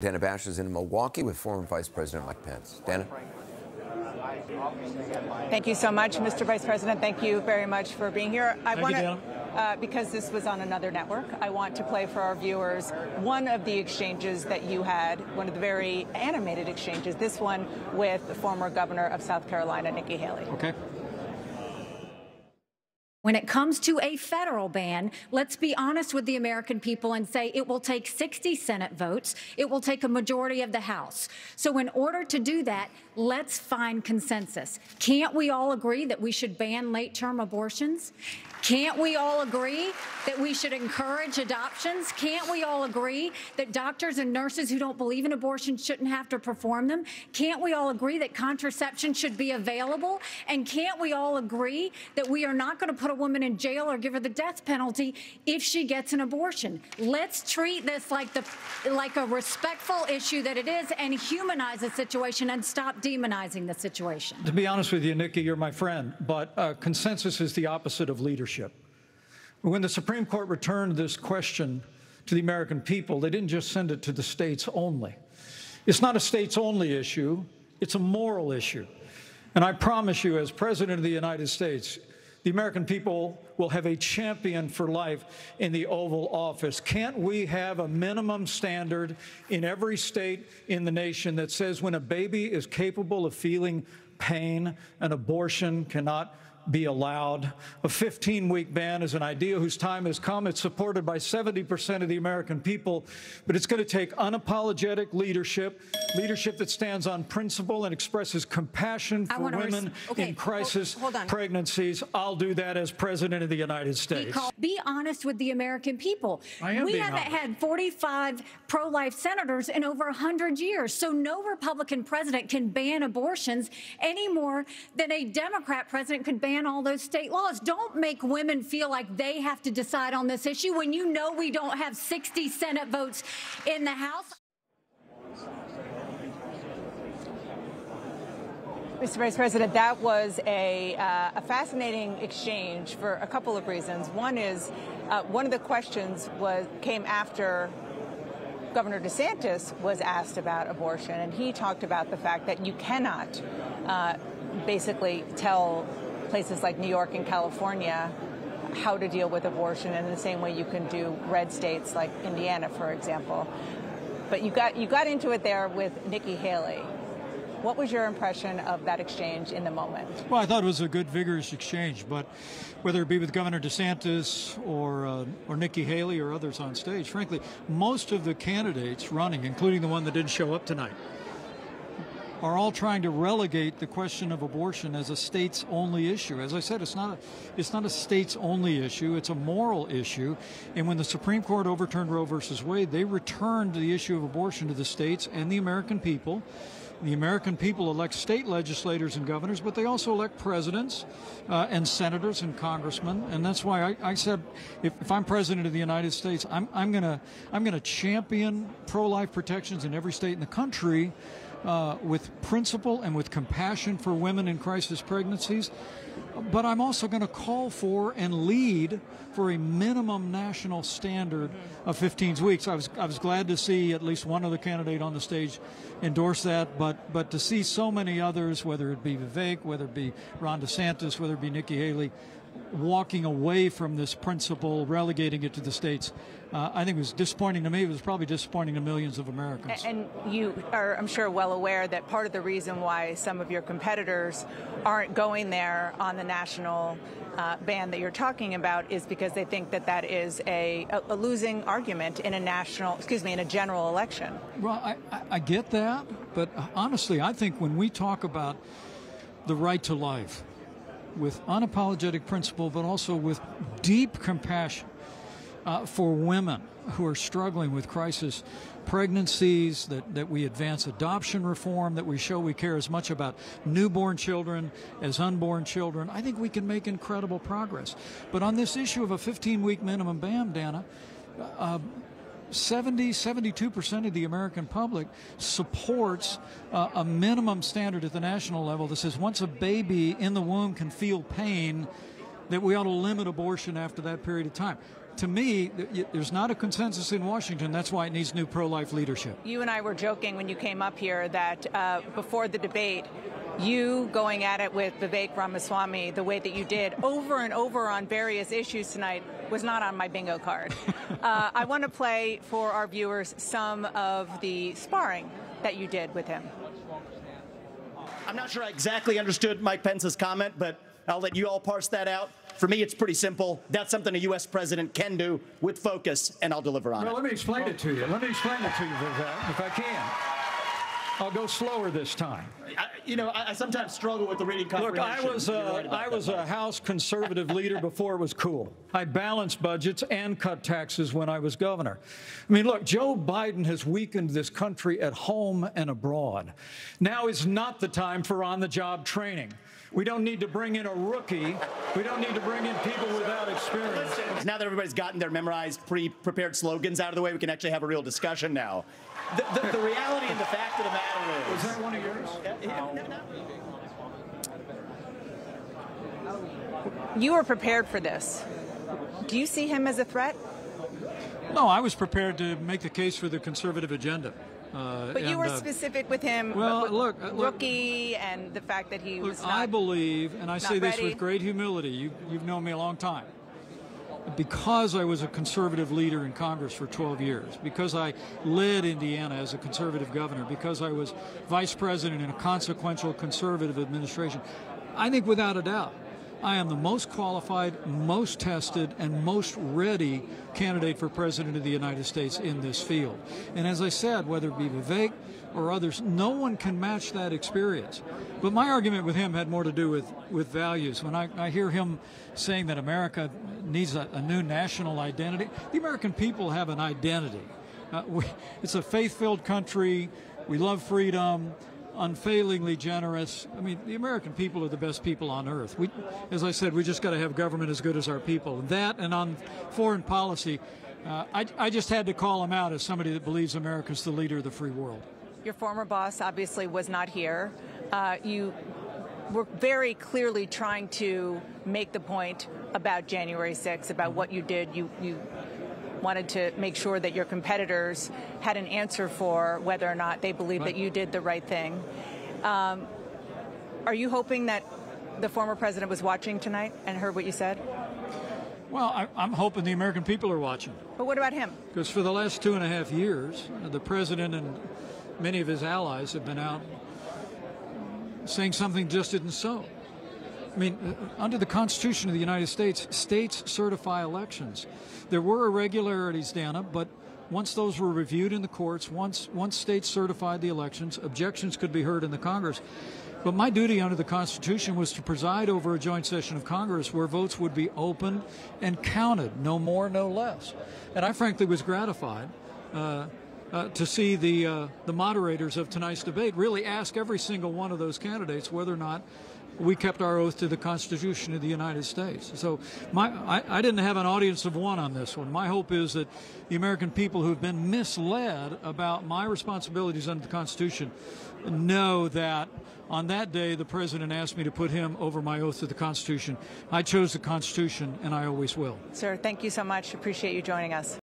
Dana Bash is in Milwaukee with former Vice President Mike Pence. Dana? Thank you so much, Mr. Vice President. Thank you very much for being here. I want to, uh, because this was on another network, I want to play for our viewers one of the exchanges that you had, one of the very animated exchanges, this one with the former governor of South Carolina, Nikki Haley. Okay. When it comes to a federal ban, let's be honest with the American people and say it will take 60 Senate votes. It will take a majority of the House. So in order to do that, let's find consensus. Can't we all agree that we should ban late-term abortions? Can't we all agree that we should encourage adoptions? Can't we all agree that doctors and nurses who don't believe in abortion shouldn't have to perform them? Can't we all agree that contraception should be available? And can't we all agree that we are not going to put a woman in jail or give her the death penalty if she gets an abortion? Let's treat this like the like a respectful issue that it is and humanize the situation and stop demonizing the situation. To be honest with you, Nikki, you're my friend, but uh, consensus is the opposite of leadership leadership. When the Supreme Court returned this question to the American people, they didn't just send it to the states only. It's not a states only issue, it's a moral issue. And I promise you, as President of the United States, the American people will have a champion for life in the Oval Office. Can't we have a minimum standard in every state in the nation that says when a baby is capable of feeling pain, an abortion cannot be allowed. A 15 week ban is an idea whose time has come. It's supported by 70% of the American people, but it's going to take unapologetic leadership, leadership that stands on principle and expresses compassion for women okay, in crisis hold, hold pregnancies. I'll do that as President of the United States. Be honest with the American people. I am we haven't honest. had 45 pro life senators in over 100 years, so no Republican president can ban abortions any more than a Democrat president could ban all those state laws. Don't make women feel like they have to decide on this issue when you know we don't have 60 Senate votes in the House. Mr. Vice President, that was a, uh, a, fascinating exchange for a couple of reasons. One is uh, one of the questions was came after Governor DeSantis was asked about abortion, and he talked about the fact that you cannot uh, basically tell places like New York and California how to deal with abortion in the same way you can do red states like Indiana, for example. But you got you got into it there with Nikki Haley. What was your impression of that exchange in the moment? Well, I thought it was a good, vigorous exchange, but whether it be with Governor DeSantis or uh, or Nikki Haley or others on stage, frankly, most of the candidates running, including the one that didn't show up tonight, are all trying to relegate the question of abortion as a states only issue. As I said, it's not a, it's not a states only issue, it's a moral issue. And when the Supreme Court overturned Roe versus Wade, they returned the issue of abortion to the states and the American people. The American people elect state legislators and governors, but they also elect presidents uh, and senators and congressmen. And that's why I, I said, if, if, I'm president of the United States, I'm, I'm going to I'm going to champion pro-life protections in every state in the country uh, with principle and with compassion for women in crisis pregnancies. But I'm also going to call for and lead for a minimum national standard of 15 weeks. I was I was glad to see at least one other candidate on the stage endorse that, but but to see so many others, whether it be Vivek, whether it be Ron DeSantis, whether it be Nikki Haley, walking away from this principle, relegating it to the states, uh, I think it was disappointing to me. It was probably disappointing to millions of Americans. And you are, I'm sure, well aware that part of the reason why some of your competitors aren't going there on the national uh, ban that you're talking about is because they think that that is a, a, losing argument in a national, excuse me, in a general election. Well, I, I, I get that, but honestly, I think when we talk about the right to life, with unapologetic principle, but also with deep compassion uh, for women who are struggling with crisis pregnancies, that, that we advance adoption reform, that we show we care as much about newborn children as unborn children. I think we can make incredible progress. But on this issue of a 15 week minimum ban, Dana, uh, 70, 72% of the American public supports uh, a minimum standard at the national level that says once a baby in the womb can feel pain, that we ought to limit abortion after that period of time. to me, there's not a consensus in Washington. That's why it needs new pro life leadership. You and I were joking when you came up here that uh, before the debate, you going at it with Vivek Ramaswamy the way that you did over and over on various issues tonight was not on my bingo card. uh, I want to play for our viewers some of the sparring that you did with him. I'm not sure I exactly understood Mike Pence's comment, but I'll let you all parse that out. For me, it's pretty simple. That's something a U.S. president can do with focus, and I'll deliver on Well, it. let me explain it to you. Let me explain it to you, Vivek, if I can. I'll go slower this time. I, you know, I, I sometimes struggle with the reading Look, I comprehension. Uh, was a, right I that. was a House conservative leader before it was cool. I balanced budgets and cut taxes when I was governor. I mean, look, Joe Biden has weakened this country at home and abroad. Now is not the time for on-the-job training. We don't need to bring in a rookie. We don't need to bring in people without experience. Now that everybody's gotten their memorized, pre-prepared slogans out of the way, we can actually have a real discussion now. The, the, the reality and the fact of the matter is. Was is. that one of yours? You were prepared for this. Do you see him as a threat? No, I was prepared to make the case for the conservative agenda. Uh, But you were uh, specific with him. well, with look, uh, look- rookie and the fact that he Look, was not. I believe, and I say this ready. with great humility, you, you've known me a long time. Because I was a conservative leader in Congress for 12 years, because I led Indiana as a conservative governor, because I was vice president in a consequential conservative administration, I think without a doubt, I am the most qualified, most tested, and most ready candidate for president of the United States in this field. And as I said, whether it be Vivek or others, no one can match that experience. But my argument with him had more to do with, with values. When I, I hear him saying that America needs a, a new national identity, the American people have an identity. Uh, we, it's a faith filled country. We love freedom, unfailingly generous. I mean, the American people are the best people on earth. We, as I said, we just got to have government as good as our people. That and on foreign policy, uh, I, I just had to call him out as somebody that believes America's the leader of the free world. Your former boss obviously was not here. Uh, you were very clearly trying to make the point about January 6th, about what you did. You, you wanted to make sure that your competitors had an answer for whether or not they believe Right. that you did the right thing. Um, are you hoping that the former president was watching tonight and heard what you said? Well, I, I'm hoping the American people are watching. But what about him? Because for the last two and a half years, the president and many of his allies have been out saying something just isn't so. I mean, uh, under the Constitution of the United States, states certify elections. There were irregularities, Dana, but once those were reviewed in the courts, once once states certified the elections, objections could be heard in the Congress. But my duty under the Constitution was to preside over a joint session of Congress where votes would be opened and counted, no more, no less. And I frankly was gratified uh, uh, to see the uh, the moderators of tonight's debate really ask every single one of those candidates whether or not we kept our oath to the Constitution of the United States. So my, I, I didn't have an audience of one on this one. My hope is that the American people who have been misled about my responsibilities under the Constitution know that on that day the president asked me to put him over my oath to the Constitution. I chose the Constitution and I always will. Sir, thank you so much. Appreciate you joining us.